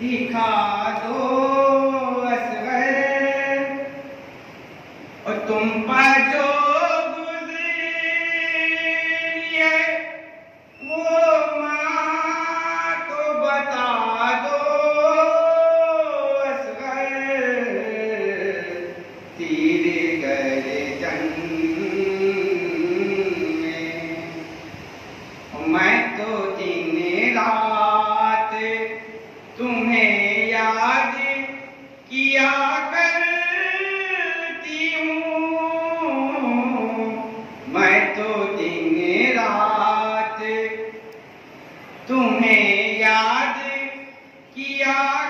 دکھا دو اصغر اور تم پر جو تمہیں یاد کیا کرتی ہوں؟ میں تو رات تمہیں یاد کیا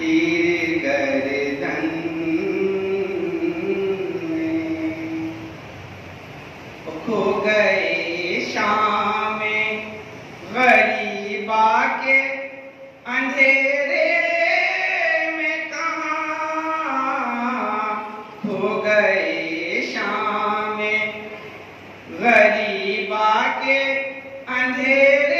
غریبہ کھو گئے شام اندھیرے میں کہاں کھو گئے شام کے اندھیرے